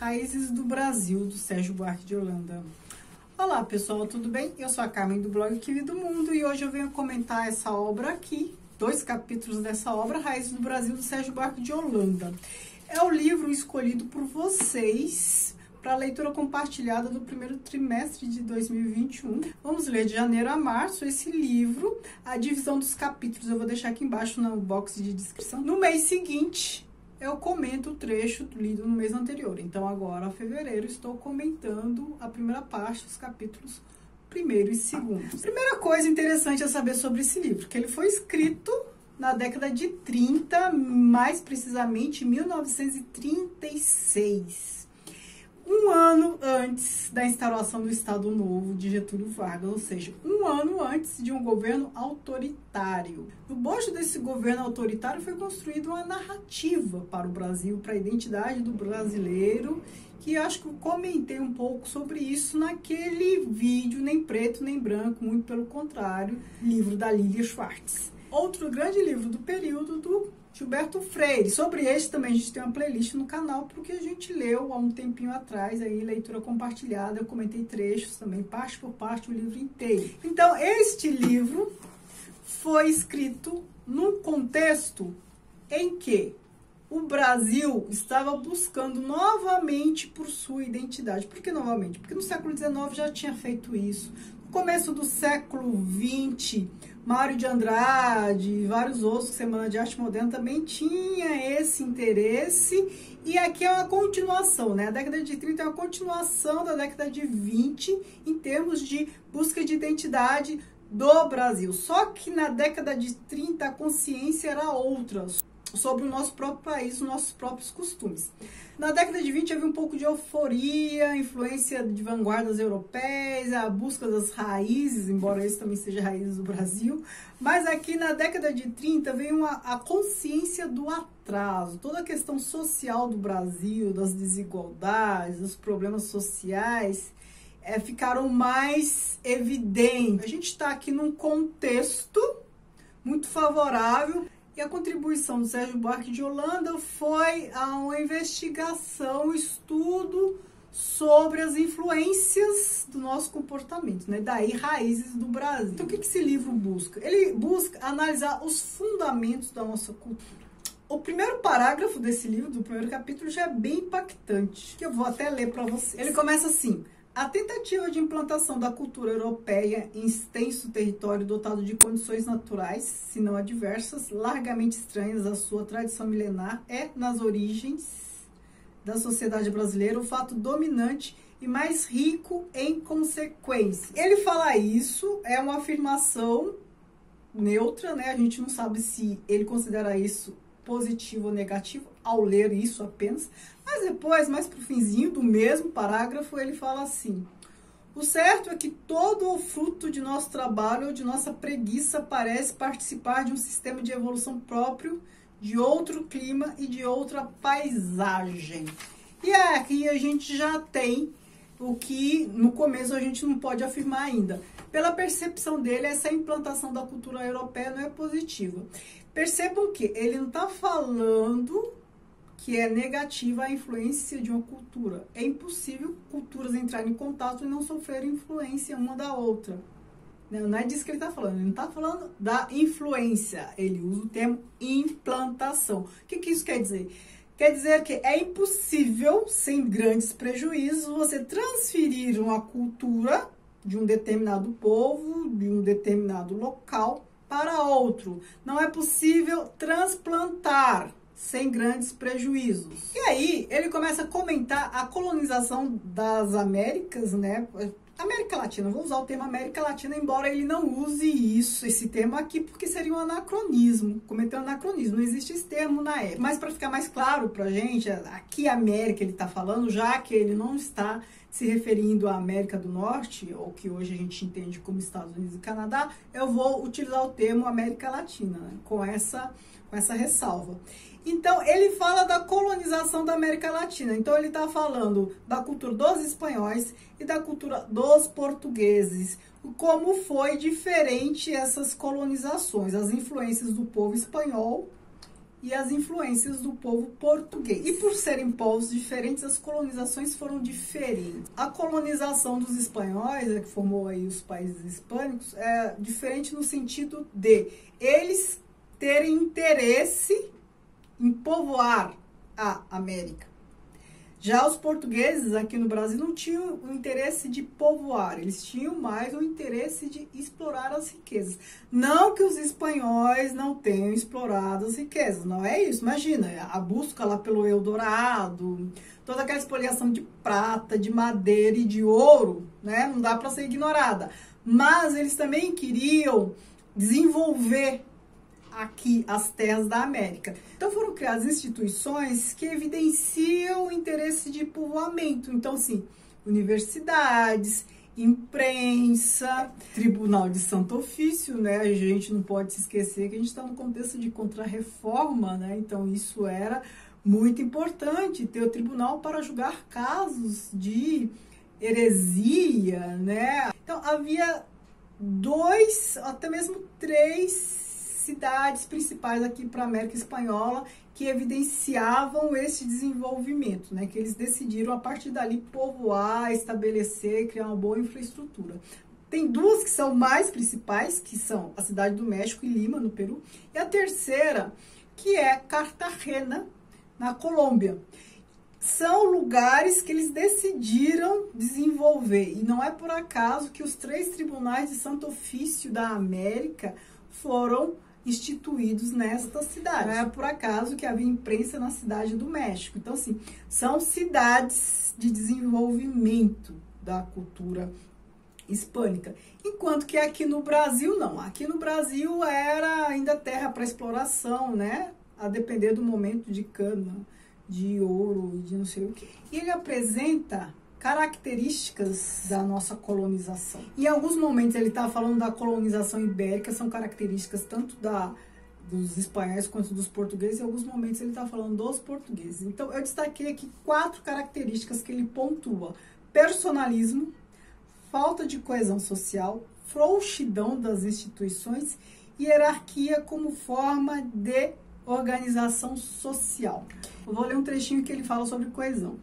Raízes do Brasil, do Sérgio Buarque de Holanda. Olá pessoal, tudo bem? Eu sou a Carmen do blog Kiwi do Mundo e hoje eu venho comentar essa obra aqui, dois capítulos dessa obra, Raízes do Brasil, do Sérgio Buarque de Holanda. É o livro escolhido por vocês para a leitura compartilhada do primeiro trimestre de 2021. Vamos ler de janeiro a março esse livro. A divisão dos capítulos eu vou deixar aqui embaixo no box de descrição. No mês seguinte, eu comento o trecho lido no mês anterior. Então, agora, fevereiro, estou comentando a primeira parte dos capítulos primeiro e segundo. Primeira coisa interessante a saber sobre esse livro, que ele foi escrito na década de 30, mais precisamente 1936 um ano antes da instauração do Estado Novo de Getúlio Vargas, ou seja, um ano antes de um governo autoritário. No bojo desse governo autoritário foi construída uma narrativa para o Brasil, para a identidade do brasileiro, que acho que eu comentei um pouco sobre isso naquele vídeo, nem preto nem branco, muito pelo contrário, livro da Lilia Schwartz. Outro grande livro do período do Gilberto Freire. Sobre este também a gente tem uma playlist no canal, porque a gente leu há um tempinho atrás, aí, leitura compartilhada, eu comentei trechos também, parte por parte, o livro inteiro. Então, este livro foi escrito num contexto em que o Brasil estava buscando novamente por sua identidade. Por que novamente? Porque no século XIX já tinha feito isso. No começo do século XX, Mário de Andrade e vários outros, Semana de Arte Moderna também tinha esse interesse. E aqui é uma continuação, né? A década de 30 é uma continuação da década de 20 em termos de busca de identidade do Brasil. Só que na década de 30 a consciência era outra sobre o nosso próprio país, os nossos próprios costumes. Na década de 20 havia um pouco de euforia, influência de vanguardas europeias, a busca das raízes, embora esse também seja raízes do Brasil. Mas aqui na década de 30 veio uma, a consciência do atraso, toda a questão social do Brasil, das desigualdades, dos problemas sociais. É, ficaram mais evidentes. A gente está aqui num contexto muito favorável e a contribuição do Sérgio Buarque de Holanda foi a uma investigação, um estudo sobre as influências do nosso comportamento, né? Daí raízes do Brasil. Então o que esse livro busca? Ele busca analisar os fundamentos da nossa cultura. O primeiro parágrafo desse livro, do primeiro capítulo, já é bem impactante, que eu vou até ler para vocês. Ele começa assim: a tentativa de implantação da cultura europeia em extenso território dotado de condições naturais, se não adversas, largamente estranhas à sua tradição milenar, é, nas origens da sociedade brasileira, o fato dominante e mais rico em consequências. Ele fala isso, é uma afirmação neutra, né? A gente não sabe se ele considera isso positivo ou negativo ao ler isso apenas, mas depois, mais pro finzinho do mesmo parágrafo, ele fala assim: o certo é que todo o fruto de nosso trabalho ou de nossa preguiça parece participar de um sistema de evolução próprio, de outro clima e de outra paisagem. E aqui a gente já tem o que no começo a gente não pode afirmar ainda. Pela percepção dele, essa implantação da cultura europeia não é positiva. Percebam que ele não está falando que é negativa a influência de uma cultura. É impossível culturas entrarem em contato e não sofrerem influência uma da outra. Não é disso que ele está falando. Ele não está falando da influência. Ele usa o termo implantação. O que, que isso quer dizer? Quer dizer que é impossível, sem grandes prejuízos, você transferir uma cultura de um determinado povo, de um determinado local, para outro. Não é possível transplantar sem grandes prejuízos. E aí ele começa a comentar a colonização das Américas, né? América Latina, vou usar o termo América Latina, embora ele não use isso, esse termo aqui, porque seria um anacronismo, cometendo anacronismo, não existe esse termo na época. Mas para ficar mais claro pra gente, aqui América ele está falando, já que ele não está se referindo à América do Norte, ou que hoje a gente entende como Estados Unidos e Canadá, eu vou utilizar o termo América Latina, né? com, essa, com essa ressalva. Então, ele fala da colonização da América Latina. Então, ele está falando da cultura dos espanhóis e da cultura dos portugueses. Como foi diferente essas colonizações, as influências do povo espanhol e as influências do povo português. E por serem povos diferentes, as colonizações foram diferentes. A colonização dos espanhóis, né, que formou aí os países hispânicos, é diferente no sentido de eles terem interesse em povoar a América. Já os portugueses aqui no Brasil não tinham o interesse de povoar, eles tinham mais o interesse de explorar as riquezas. Não que os espanhóis não tenham explorado as riquezas, não é isso. Imagina, a busca lá pelo Eldorado, toda aquela expoliação de prata, de madeira e de ouro, né? Não dá para ser ignorada. Mas eles também queriam desenvolver aqui as terras da América. Então foram criadas instituições que evidenciam o interesse de povoamento. Então, assim, universidades, imprensa, Tribunal de Santo Ofício, né? A gente não pode se esquecer que a gente está no contexto de contrarreforma, né? Então isso era muito importante ter o tribunal para julgar casos de heresia, né? Então havia dois, até mesmo três cidades principais aqui para a América Espanhola que evidenciavam esse desenvolvimento, né? Que eles decidiram a partir dali povoar, estabelecer, criar uma boa infraestrutura. Tem duas que são mais principais, que são a cidade do México e Lima, no Peru, e a terceira, que é Cartagena, na Colômbia. São lugares que eles decidiram desenvolver. E não é por acaso que os três tribunais de Santo Ofício da América foram instituídos nesta cidade. Não é por acaso que havia imprensa na cidade do México. Então, assim, são cidades de desenvolvimento da cultura hispânica. Enquanto que aqui no Brasil, não. Aqui no Brasil era ainda terra para exploração, né? A depender do momento de cana, de ouro e de não sei o que. E ele apresenta características da nossa colonização. Em alguns momentos ele está falando da colonização ibérica, são características tanto da dos espanhóis quanto dos portugueses, em alguns momentos ele está falando dos portugueses. Então eu destaquei aqui quatro características que ele pontua: personalismo, falta de coesão social, frouxidão das instituições e hierarquia como forma de organização social. Eu vou ler um trechinho que ele fala sobre coesão.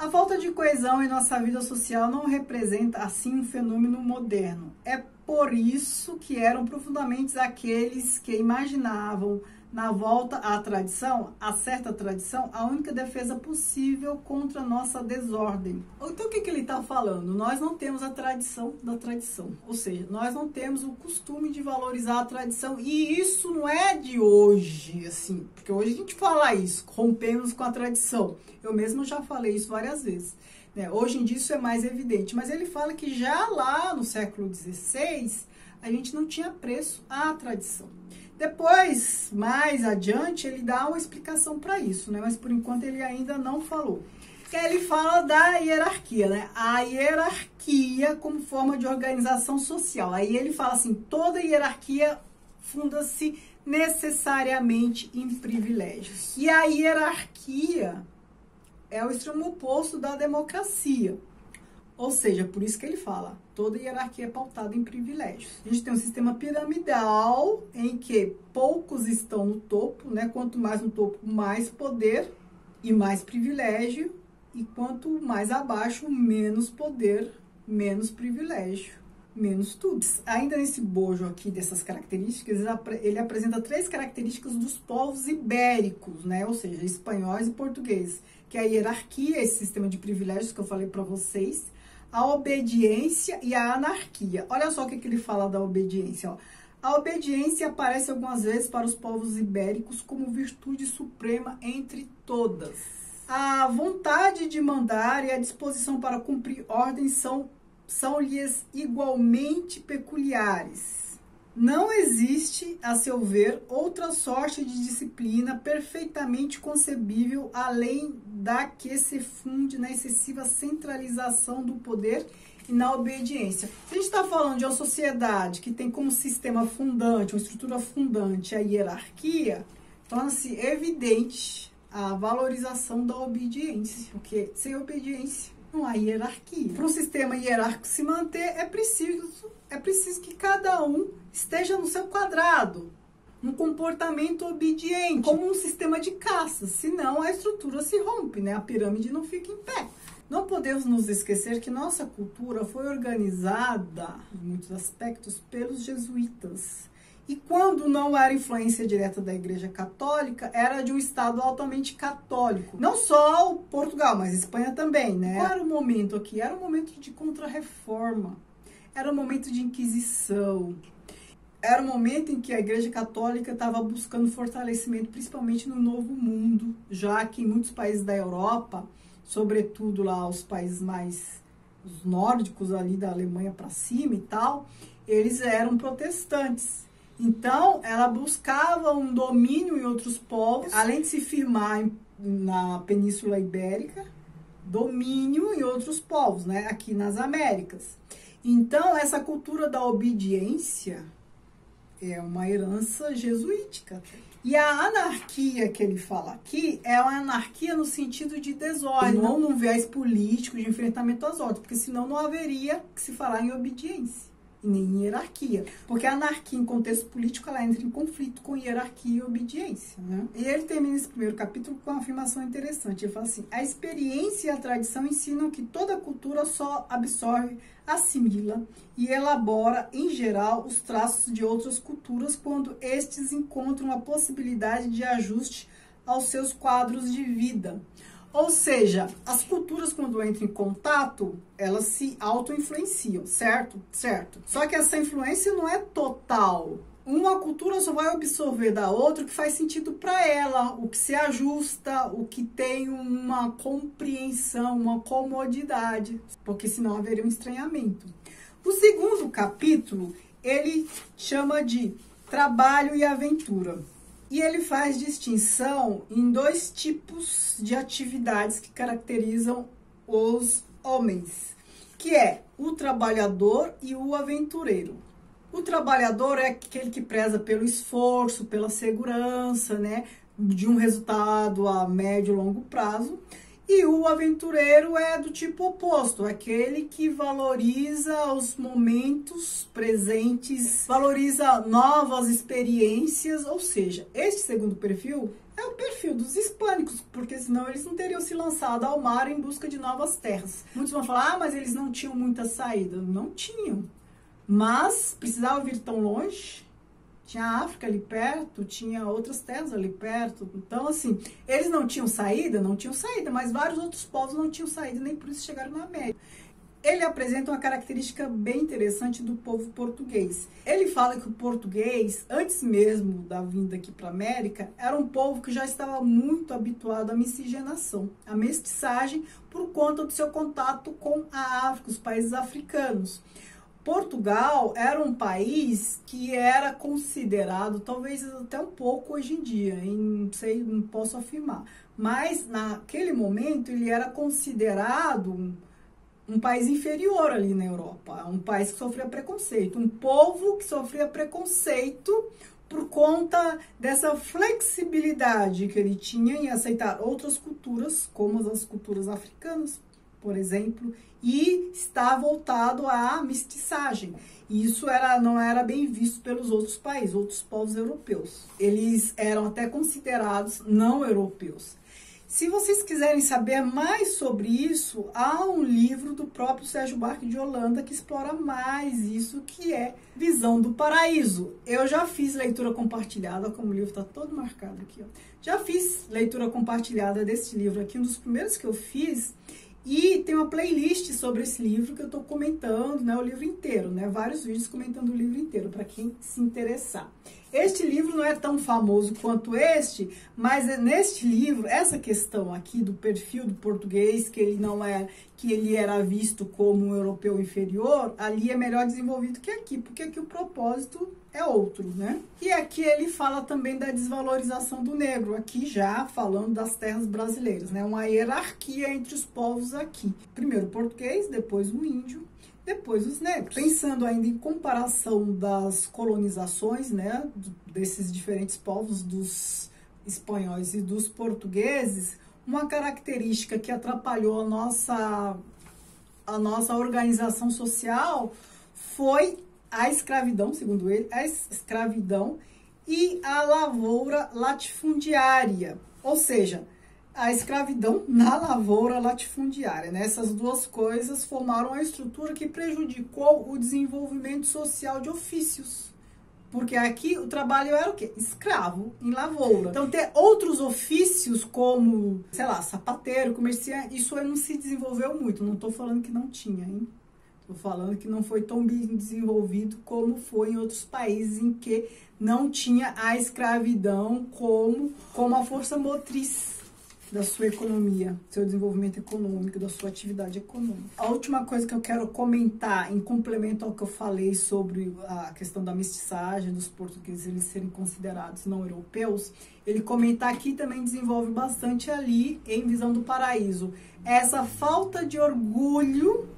A falta de coesão em nossa vida social não representa, assim, um fenômeno moderno. É por isso que eram profundamente aqueles que imaginavam na volta à tradição, a certa tradição, a única defesa possível contra a nossa desordem. Então, o que, que ele está falando? Nós não temos a tradição da tradição, ou seja, nós não temos o costume de valorizar a tradição, e isso não é de hoje, assim, porque hoje a gente fala isso, rompemos com a tradição. Eu mesmo já falei isso várias vezes. Né? Hoje em dia isso é mais evidente, mas ele fala que já lá no século XVI a gente não tinha preço à tradição. Depois, mais adiante, ele dá uma explicação para isso, né? Mas por enquanto ele ainda não falou. Ele fala da hierarquia, né? A hierarquia como forma de organização social. Aí ele fala assim: toda hierarquia funda-se necessariamente em privilégios. E a hierarquia é o extremo oposto da democracia. Ou seja, por isso que ele fala, toda hierarquia é pautada em privilégios. A gente tem um sistema piramidal em que poucos estão no topo, né? Quanto mais no topo, mais poder e mais privilégio, e quanto mais abaixo, menos poder, menos privilégio, menos tudo. Ainda nesse bojo aqui dessas características, ele apresenta três características dos povos ibéricos, né? Ou seja, espanhóis e portugueses, que é a hierarquia, esse sistema de privilégios que eu falei para vocês, a obediência e a anarquia. Olha só o que, que ele fala da obediência. Ó. A obediência aparece algumas vezes para os povos ibéricos como virtude suprema entre todas. A vontade de mandar e a disposição para cumprir ordens são, são-lhes igualmente peculiares. Não existe, a seu ver, outra sorte de disciplina perfeitamente concebível além da que se funde na excessiva centralização do poder e na obediência. Se a gente está falando de uma sociedade que tem como sistema fundante, uma estrutura fundante, a hierarquia, torna-se evidente a valorização da obediência, porque sem obediência não há hierarquia. Para um sistema hierárquico se manter, é preciso, é preciso que cada um esteja no seu quadrado. um comportamento obediente, como um sistema de caça, senão a estrutura se rompe, né? A pirâmide não fica em pé. Não podemos nos esquecer que nossa cultura foi organizada, em muitos aspectos, pelos jesuítas. E quando não era influência direta da Igreja Católica, era de um Estado altamente católico. Não só Portugal, mas Espanha também, né? Qual era o momento aqui? Era o momento de contra-reforma. Era o momento de Inquisição era o momento em que a Igreja Católica estava buscando fortalecimento, principalmente no Novo Mundo, já que em muitos países da Europa, sobretudo lá os países mais os nórdicos ali da Alemanha para cima e tal, eles eram protestantes. Então, ela buscava um domínio em outros povos, além de se firmar na Península Ibérica, domínio em outros povos, né, aqui nas Américas. Então, essa cultura da obediência é uma herança jesuítica. E a anarquia que ele fala aqui é uma anarquia no sentido de desordem, não num viés político de enfrentamento às ordens, porque senão não haveria que se falar em obediência nem em hierarquia. Porque a anarquia, em contexto político, ela entra em conflito com hierarquia e obediência. Né? E ele termina esse primeiro capítulo com uma afirmação interessante. Ele fala assim: a experiência e a tradição ensinam que toda cultura só absorve, assimila e elabora, em geral, os traços de outras culturas quando estes encontram a possibilidade de ajuste aos seus quadros de vida. Ou seja, as culturas quando entram em contato, elas se auto-influenciam, certo? Certo. Só que essa influência não é total. Uma cultura só vai absorver da outra o que faz sentido para ela, o que se ajusta, o que tem uma compreensão, uma comodidade, porque senão haveria um estranhamento. O segundo capítulo, ele chama de trabalho e aventura. E ele faz distinção em dois tipos de atividades que caracterizam os homens, que é o trabalhador e o aventureiro. O trabalhador é aquele que preza pelo esforço, pela segurança, né, de um resultado a médio e longo prazo. E o aventureiro é do tipo oposto, aquele que valoriza os momentos presentes, valoriza novas experiências, ou seja, este segundo perfil é o perfil dos hispânicos, porque senão eles não teriam se lançado ao mar em busca de novas terras. Muitos vão falar, ah, mas eles não tinham muita saída. Não tinham. Mas precisavam vir tão longe tinha a África ali perto, tinha outras terras ali perto. Então, assim, eles não tinham saída, não tinham saída, mas vários outros povos não tinham saída, nem por isso chegaram na América. Ele apresenta uma característica bem interessante do povo português. Ele fala que o português, antes mesmo da vinda aqui para a América, era um povo que já estava muito habituado à miscigenação, à mestiçagem, por conta do seu contato com a África, os países africanos. Portugal era um país que era considerado, talvez até um pouco hoje em dia, não sei, não posso afirmar, mas naquele momento ele era considerado um, um país inferior ali na Europa, um país que sofria preconceito, um povo que sofria preconceito por conta dessa flexibilidade que ele tinha em aceitar outras culturas, como as culturas africanas, por exemplo, e está voltado à mestiçagem. E isso era, não era bem visto pelos outros países, outros povos europeus. Eles eram até considerados não europeus. Se vocês quiserem saber mais sobre isso, há um livro do próprio Sérgio Barque de Holanda que explora mais isso, que é Visão do Paraíso. Eu já fiz leitura compartilhada, como o livro está todo marcado aqui. Ó. Já fiz leitura compartilhada desse livro aqui, um dos primeiros que eu fiz, e tem uma playlist sobre esse livro que eu estou comentando, né, o livro inteiro, né, vários vídeos comentando o livro inteiro, para quem se interessar. Este livro não é tão famoso quanto este, mas é neste livro, essa questão aqui do perfil do português, que ele não é, que ele era visto como um europeu inferior, ali é melhor desenvolvido que aqui, porque aqui o propósito é outro, né? E aqui ele fala também da desvalorização do negro, aqui já falando das terras brasileiras, né? Uma hierarquia entre os povos aqui. Primeiro o português, depois o índio, depois os negros. Pensando ainda em comparação das colonizações, né, desses diferentes povos, dos espanhóis e dos portugueses, uma característica que atrapalhou a nossa, a nossa organização social foi a escravidão, segundo ele, a escravidão e a lavoura latifundiária, ou seja, a escravidão na lavoura latifundiária. Né? Essas duas coisas formaram a estrutura que prejudicou o desenvolvimento social de ofícios. Porque aqui o trabalho era o quê? Escravo em lavoura. Então, ter outros ofícios como, sei lá, sapateiro, comerciante, isso não se desenvolveu muito. Não estou falando que não tinha, hein? Estou falando que não foi tão bem desenvolvido como foi em outros países em que não tinha a escravidão como, como a força motriz da sua economia, seu desenvolvimento econômico, da sua atividade econômica. A última coisa que eu quero comentar, em complemento ao que eu falei sobre a questão da mestiçagem dos portugueses eles serem considerados não europeus, ele comenta aqui também desenvolve bastante ali em Visão do Paraíso. Essa falta de orgulho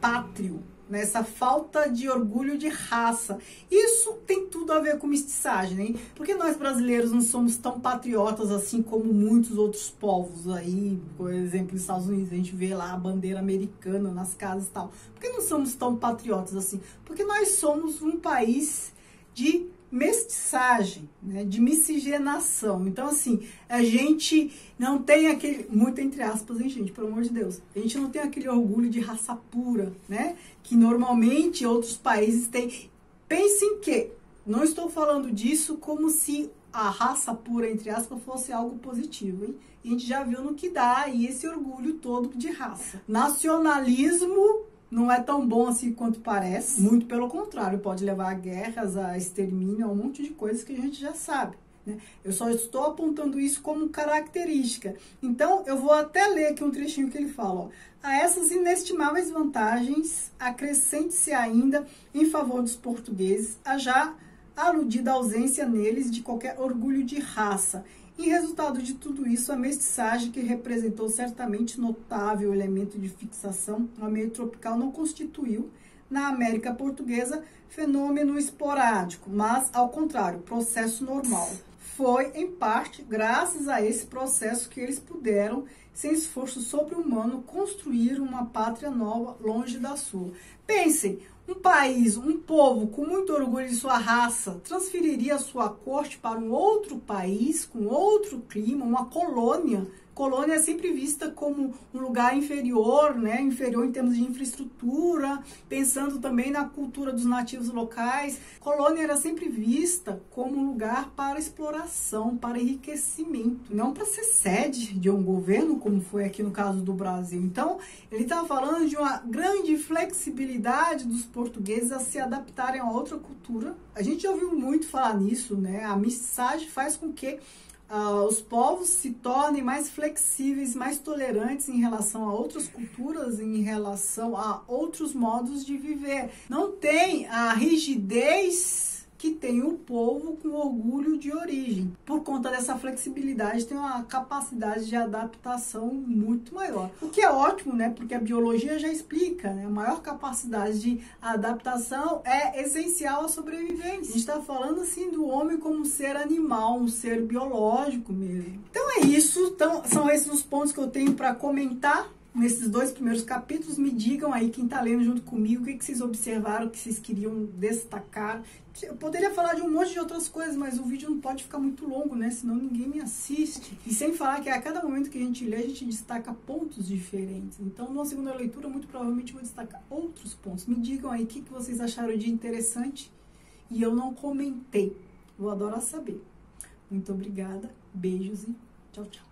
pátrio nessa falta de orgulho de raça. Isso tem tudo a ver com mestiçagem, né? Porque nós brasileiros não somos tão patriotas assim como muitos outros povos aí, por exemplo, nos Estados Unidos, a gente vê lá a bandeira americana nas casas e tal. Por que não somos tão patriotas assim? Porque nós somos um país de mestiçagem, né, de miscigenação. Então, assim, a gente não tem aquele, muito entre aspas, hein, gente, pelo amor de Deus, a gente não tem aquele orgulho de raça pura, né, que normalmente outros países têm. Pensem que, não estou falando disso como se a raça pura, entre aspas, fosse algo positivo, hein? a gente já viu no que dá aí esse orgulho todo de raça. Nacionalismo não é tão bom assim quanto parece. Muito pelo contrário, pode levar a guerras, a extermínio, a um monte de coisas que a gente já sabe. Né? Eu só estou apontando isso como característica. Então, eu vou até ler aqui um trechinho que ele fala. Ó, a essas inestimáveis vantagens, acrescente-se ainda em favor dos portugueses a já aludida ausência neles de qualquer orgulho de raça em resultado de tudo isso, a mestiçagem, que representou certamente notável elemento de fixação no meio tropical, não constituiu, na América Portuguesa, fenômeno esporádico, mas, ao contrário, processo normal. Foi, em parte, graças a esse processo que eles puderam, sem esforço sobre-humano, construir uma pátria nova longe da sua. Pensem, um país, um povo com muito orgulho de sua raça transferiria sua corte para um outro país com outro clima, uma colônia colônia é sempre vista como um lugar inferior, né? Inferior em termos de infraestrutura, pensando também na cultura dos nativos locais. Colônia era sempre vista como um lugar para exploração, para enriquecimento, não para ser sede de um governo, como foi aqui no caso do Brasil. Então, ele estava falando de uma grande flexibilidade dos portugueses a se adaptarem a outra cultura. A gente já ouviu muito falar nisso, né? A mensagem faz com que uh, os povos se tornem mais flexíveis, mais tolerantes em relação a outras culturas, em relação a outros modos de viver. Não tem a rigidez que tem o povo com orgulho de origem. Por conta dessa flexibilidade, tem uma capacidade de adaptação muito maior. O que é ótimo, né? Porque a biologia já explica, né? A maior capacidade de adaptação é essencial à sobrevivência. A gente está falando assim do homem como ser animal, um ser biológico mesmo. Então é isso. Então, são esses os pontos que eu tenho para comentar nesses dois primeiros capítulos, me digam aí quem está lendo junto comigo, o que, que vocês observaram, o que vocês queriam destacar. Eu poderia falar de um monte de outras coisas, mas o vídeo não pode ficar muito longo, né? Senão ninguém me assiste. E sem falar que a cada momento que a gente lê, a gente destaca pontos diferentes. Então, numa segunda leitura, muito provavelmente vou destacar outros pontos. Me digam aí o que, que vocês acharam de interessante e eu não comentei. Vou adorar saber. Muito obrigada, beijos e tchau, tchau.